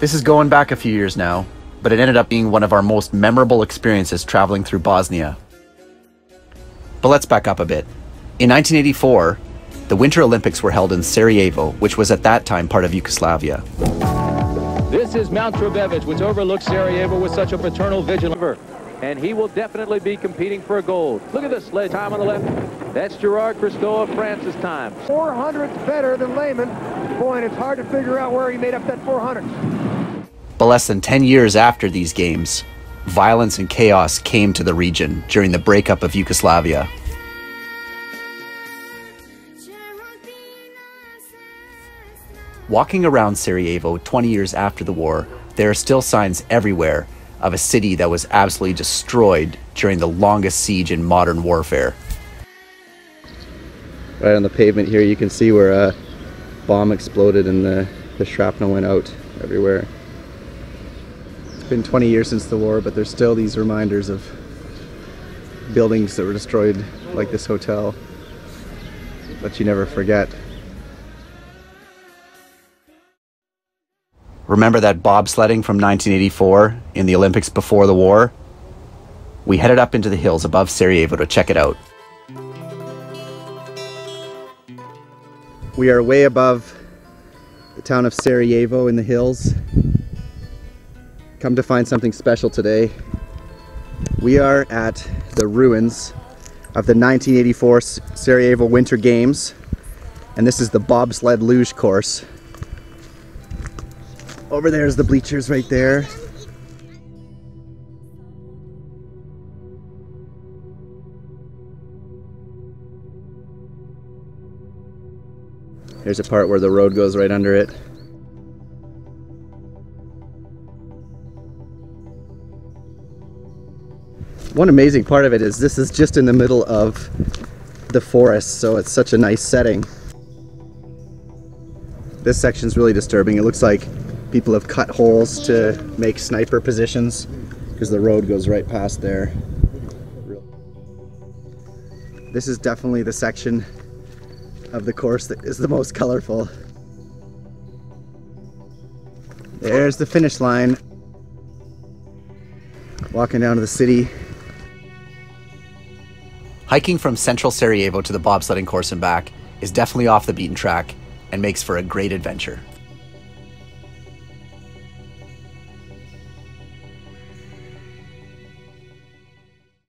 This is going back a few years now, but it ended up being one of our most memorable experiences traveling through Bosnia. But let's back up a bit. In 1984, the Winter Olympics were held in Sarajevo, which was at that time part of Yugoslavia. This is Mount Trebevic, which overlooks Sarajevo with such a paternal vigilance. And he will definitely be competing for a gold. Look at this sled time on the left. That's Gerard Christou of France's time. 400's better than Lehman. Boy, and it's hard to figure out where he made up that 400. But less than 10 years after these games, violence and chaos came to the region during the breakup of Yugoslavia. Walking around Sarajevo 20 years after the war, there are still signs everywhere of a city that was absolutely destroyed during the longest siege in modern warfare. Right on the pavement here, you can see where a bomb exploded and the, the shrapnel went out everywhere. It's been 20 years since the war, but there's still these reminders of buildings that were destroyed, like this hotel, that you never forget. Remember that bobsledding from 1984 in the Olympics before the war? We headed up into the hills above Sarajevo to check it out. We are way above the town of Sarajevo in the hills. Come to find something special today. We are at the ruins of the 1984 Sarajevo Winter Games, and this is the bobsled luge course. Over there's the bleachers right there. Here's a part where the road goes right under it. One amazing part of it is this is just in the middle of the forest, so it's such a nice setting. This section's really disturbing. It looks like people have cut holes to make sniper positions because the road goes right past there. This is definitely the section of the course that is the most colorful. There's the finish line. Walking down to the city. Hiking from central Sarajevo to the bobsledding course and back is definitely off the beaten track and makes for a great adventure.